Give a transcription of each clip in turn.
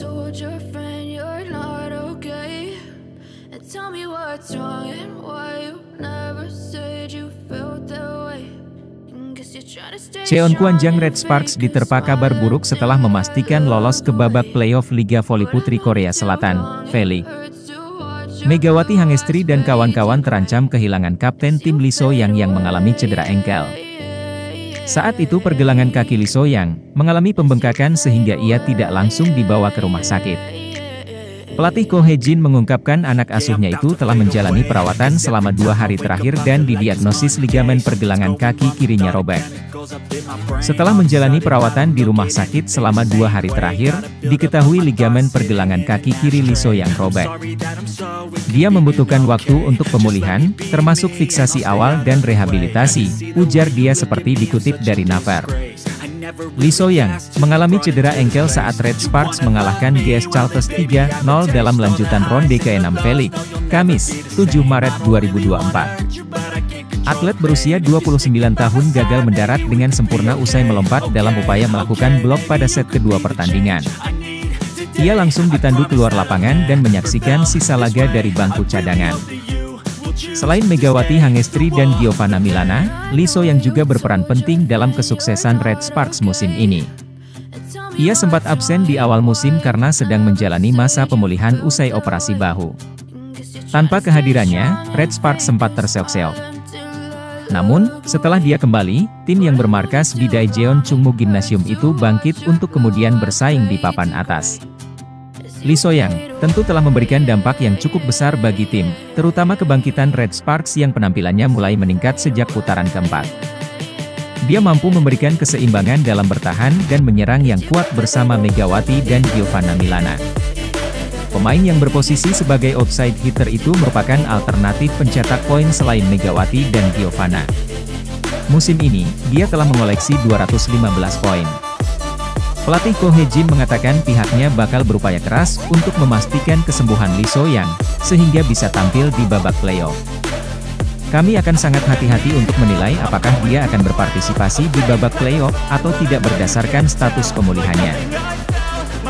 told your friend you're not okay? And tell me what's wrong and why you never said you felt that way. Cheon Kwanjang strong Red Sparks diterpa kabar buruk setelah memastikan lolos ke babak playoff Liga Voli Putri Korea Selatan, Veli. your Megawati Hangestri dan kawan-kawan terancam kehilangan kapten tim Lee Soyang yang mengalami cedera engkel. Saat itu pergelangan kaki Lee Soyang mengalami pembengkakan sehingga ia tidak langsung dibawa ke rumah sakit. Pelatih Ko Hye-jin mengungkapkan anak asuhnya itu telah menjalani perawatan selama dua hari terakhir dan didiagnosis ligamen pergelangan kaki kirinya robek. Setelah menjalani perawatan di rumah sakit selama dua hari terakhir, diketahui ligamen pergelangan kaki kiri Lee Soyang robek. Dia membutuhkan waktu untuk pemulihan, termasuk fiksasi awal dan rehabilitasi, ujar dia seperti dikutip dari Naver. Lee Soyang mengalami cedera engkel saat Red Sparks mengalahkan GS Charles 3-0 dalam lanjutan ronde ke-6 Felix, Kamis, 7 Maret 2024. Atlet berusia 29 tahun gagal mendarat dengan sempurna usai melompat dalam upaya melakukan blok pada set kedua pertandingan. Ia langsung ditandu keluar lapangan dan menyaksikan sisa laga dari bangku cadangan. Selain Megawati Hangestri dan Giovanna Milana, Liso yang juga berperan penting dalam kesuksesan Red Sparks musim ini. Ia sempat absen di awal musim karena sedang menjalani masa pemulihan usai operasi bahu. Tanpa kehadirannya, Red Sparks sempat terseok-seok. Namun, setelah dia kembali, tim yang bermarkas di Daejeon Chungmu Gymnasium itu bangkit untuk kemudian bersaing di papan atas. Lee Soyang, tentu telah memberikan dampak yang cukup besar bagi tim, terutama kebangkitan Red Sparks yang penampilannya mulai meningkat sejak putaran keempat. Dia mampu memberikan keseimbangan dalam bertahan dan menyerang yang kuat bersama Megawati dan Giovanna Milana. Pemain yang berposisi sebagai outside hitter itu merupakan alternatif pencetak poin selain Megawati dan Giovanna. Musim ini, dia telah mengoleksi 215 poin. Pelatih Ko Hye-jin mengatakan pihaknya bakal berupaya keras untuk memastikan kesembuhan Lee So-yang, sehingga bisa tampil di babak playoff. Kami akan sangat hati-hati untuk menilai apakah dia akan berpartisipasi di babak playoff atau tidak berdasarkan status pemulihannya.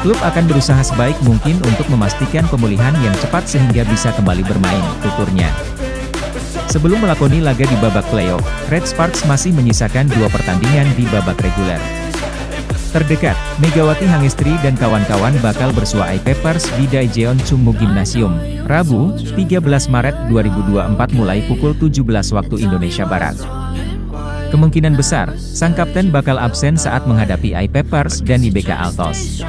Klub akan berusaha sebaik mungkin untuk memastikan pemulihan yang cepat sehingga bisa kembali bermain, tuturnya. Sebelum melakoni laga di babak playoff, Red Sparks masih menyisakan dua pertandingan di babak reguler. Terdekat, Megawati Hangestri dan kawan-kawan bakal bersua Papers di Daejeon Chungmu Gymnasium, Rabu, 13 Maret 2024 mulai pukul 17 waktu Indonesia Barat. Kemungkinan besar, sang kapten bakal absen saat menghadapi Papers dan IBK Altos.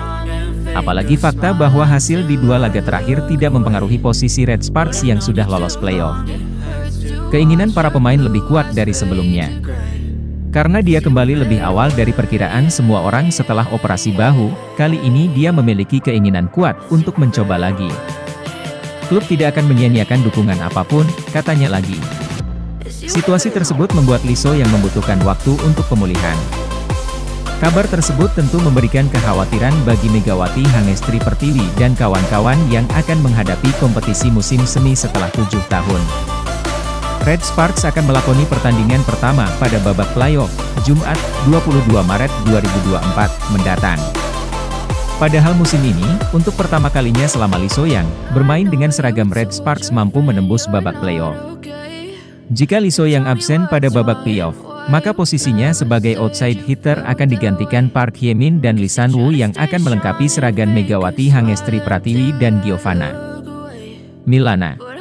Apalagi fakta bahwa hasil di dua laga terakhir tidak mempengaruhi posisi Red Sparks yang sudah lolos playoff. Keinginan para pemain lebih kuat dari sebelumnya. Karena dia kembali lebih awal dari perkiraan semua orang setelah operasi bahu, kali ini dia memiliki keinginan kuat untuk mencoba lagi. Klub tidak akan menyia-nyiakan dukungan apa pun, katanya lagi. Situasi tersebut membuat Liso yang membutuhkan waktu untuk pemulihan. Kabar tersebut tentu memberikan kekhawatiran bagi Megawati Hangestri Pertiwi dan kawan-kawan yang akan menghadapi kompetisi musim semi setelah tujuh tahun. Red Sparks akan melakoni pertandingan pertama pada babak playoff, Jumat, 22 Maret 2024, mendatang. Padahal musim ini, untuk pertama kalinya selama Lee So-yang, bermain dengan seragam Red Sparks mampu menembus babak playoff. Jika Lee So-yang absen pada babak playoff, maka posisinya sebagai outside hitter akan digantikan Park Hye-min dan Lee San-woo yang akan melengkapi seragam Megawati Hangestri Pratiwi dan Giovanna Milana.